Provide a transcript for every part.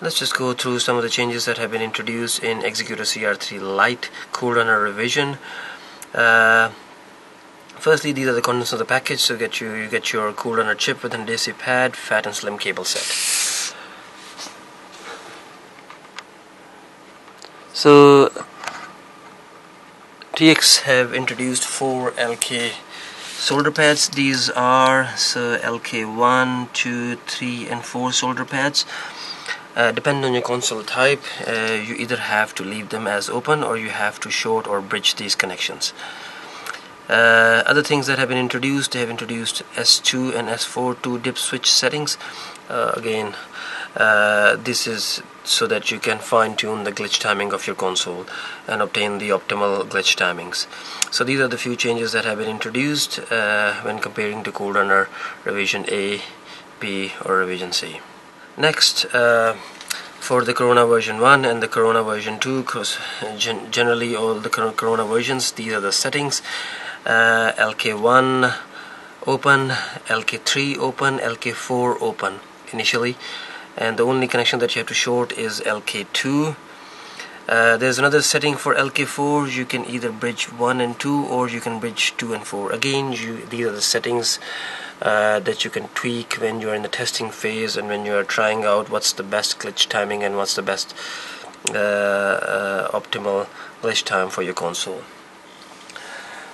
let's just go through some of the changes that have been introduced in Xecuter CR3 Lite CoolRunner revision. Uh, firstly these are the contents of the package so get you you get your CoolRunner chip with an DC pad fat and slim cable set. So TX have introduced four LK solder pads. These are so LK1 2 3 and 4 solder pads uh, depending on your console type uh, you either have to leave them as open or you have to short or bridge these connections. Uh, other things that have been introduced they have introduced S2 and S4 two dip switch settings. Uh, again uh, this is so that you can fine-tune the glitch timing of your console and obtain the optimal glitch timings. So these are the few changes that have been introduced uh, when comparing to CoolRunner revision A, B or revision C next uh, for the Corona version 1 and the Corona version 2 because gen generally all the Corona versions these are the settings. Uh, LK1 open LK3 open LK4 open initially. And the only connection that you have to short is LK2 uh, there's another setting for LK4 you can either bridge 1 and 2 or you can bridge 2 and 4 again you, these are the settings uh, that you can tweak when you're in the testing phase and when you're trying out what's the best glitch timing and what's the best uh, uh optimal glitch time for your console.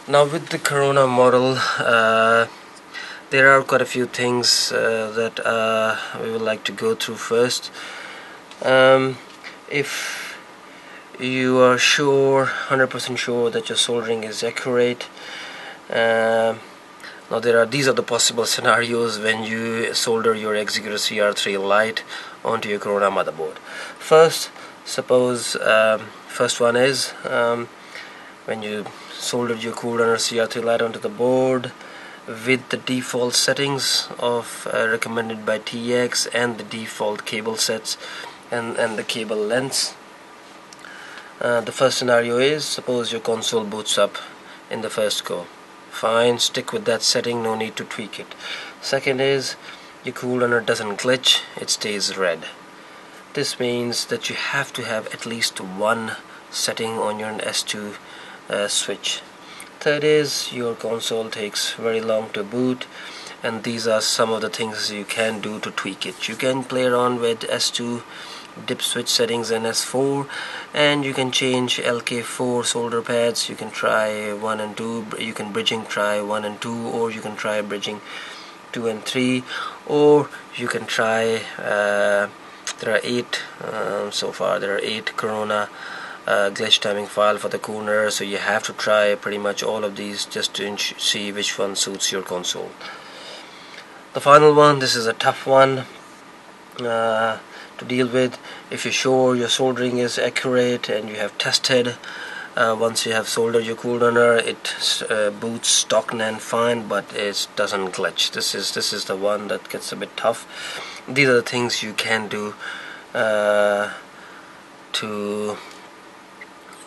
Now with the Corona model uh, there are quite a few things uh, that we would like to go through first. Um, if you are sure 100% sure that your soldering is accurate uh, now there are these are the possible scenarios when you solder your Xecuter CR3 Lite onto your Corona motherboard first suppose um, first one is um, when you soldered your Runner CR3 Lite onto the board with the default settings of uh, recommended by TX and the default cable sets and, and the cable lengths. Uh, the first scenario is suppose your console boots up in the first go. Fine, stick with that setting, no need to tweak it. Second is your cool runner doesn't glitch, it stays red. This means that you have to have at least one setting on your S2 uh, switch third is your console takes very long to boot and these are some of the things you can do to tweak it you can play around with S2 dip switch settings in S4 and you can change LK4 solder pads. You can try 1 and 2 you can bridging try 1 and 2 or you can try bridging 2 and 3 or you can try uh, there are 8 um, so far there are 8 Corona uh, glitch timing file for the cooler so you have to try pretty much all of these just to see which one suits your console. The final one this is a tough one. Uh, to deal with. If you're sure your soldering is accurate and you have tested uh, once you have soldered your cool runner it uh, boots stock NAND fine but it doesn't glitch this is this is the one that gets a bit tough. These are the things you can do uh, to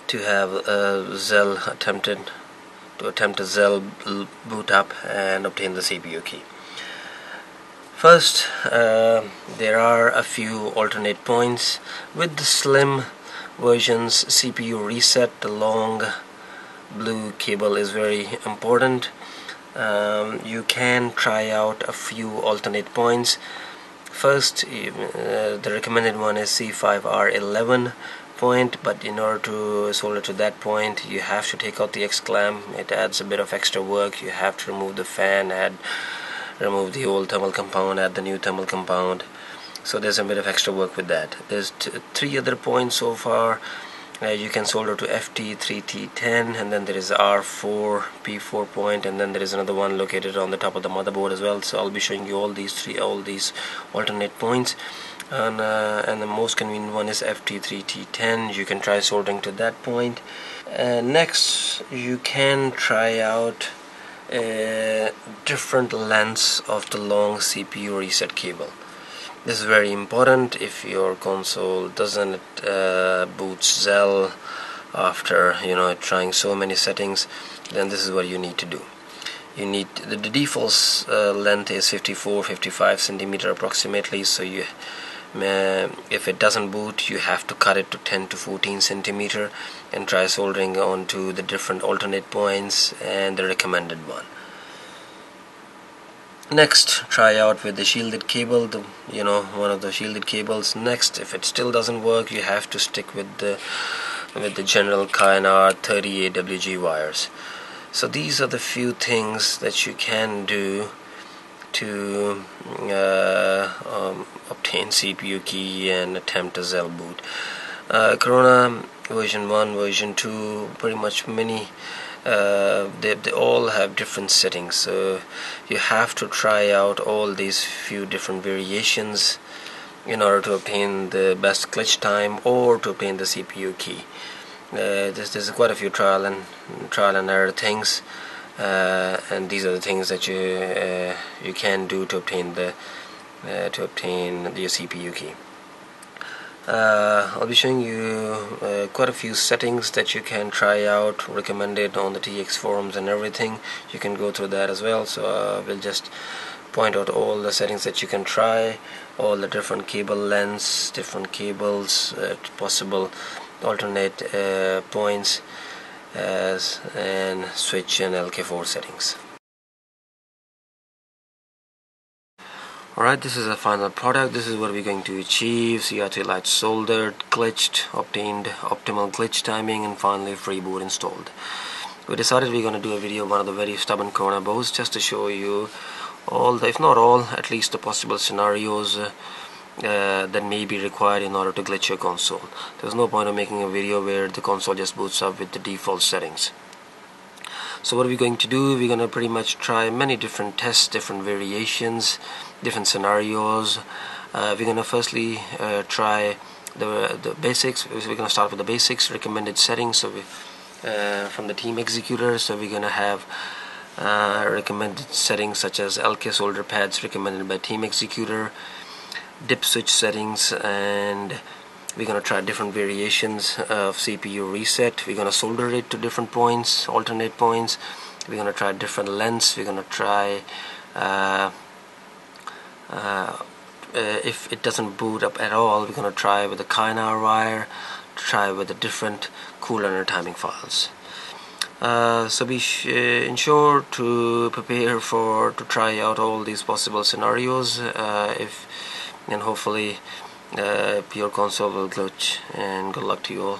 to have a XeLL attempted to attempt a XeLL boot up and obtain the CPU key. First, uh, there are a few alternate points. With the slim versions CPU reset, the long blue cable is very important. Um, you can try out a few alternate points. First, uh, the recommended one is C5R11 point but in order to solder to that point you have to take out the X clamp it adds a bit of extra work you have to remove the fan add remove the old thermal compound add the new thermal compound. So there's a bit of extra work with that. There's three other points so far. Uh, you can solder to FT3T10 and then there is R4 P4 point and then there is another one located on the top of the motherboard as well. So I'll be showing you all these three all these alternate points. And, uh, and the most convenient one is FT3T10 you can try soldering to that point. Uh, next you can try out uh, different lengths of the long CPU reset cable. This is very important if your console doesn't uh, boot XeLL after you know trying so many settings then this is what you need to do. You need the, the default uh, length is 54 55 centimeter approximately so you if it doesn't boot you have to cut it to 10 to 14 centimeter and try soldering onto the different alternate points and the recommended one. Next try out with the shielded cable the you know one of the shielded cables. Next if it still doesn't work you have to stick with the with the general Kynar 30 AWG wires. So these are the few things that you can do to uh, um, obtain CPU key and attempt a XeLL boot. Uh, Corona version 1 version 2 pretty much many uh, they, they all have different settings. So you have to try out all these few different variations in order to obtain the best glitch time or to obtain the CPU key. Uh, there's, there's quite a few trial and trial and error things uh, and these are the things that you uh, you can do to obtain the uh, to obtain the CPU key. Uh, I'll be showing you uh, quite a few settings that you can try out recommended on the TX forums and everything. You can go through that as well. So uh, we'll just point out all the settings that you can try all the different cable lengths different cables possible alternate points as and switch and LK4 settings Alright, this is the final product. This is what we're going to achieve. CR3 Lite soldered, glitched, obtained optimal glitch timing, and finally FreeBoot installed. We decided we're going to do a video of one of the very stubborn Corona bows just to show you all, the, if not all, at least the possible scenarios uh, uh, that may be required in order to glitch your console. There's no point of making a video where the console just boots up with the default settings. So what are we going to do? We're going to pretty much try many different tests different variations different scenarios. Uh, we're going to firstly uh, try the, the basics. We're going to start with the basics recommended settings. So we, uh, from the team Xecuter. So we're going to have uh, recommended settings such as LK solder pads recommended by team Xecuter dip switch settings and we're going to try different variations of CPU reset. We're going to solder it to different points alternate points. We're going to try different lengths we're going to try uh, uh, uh, if it doesn't boot up at all we're going to try with the Kynar wire try with the different cooldown timing files. Uh, so be ensure to prepare for to try out all these possible scenarios uh, if and hopefully uh, pure console will glitch and good luck to you all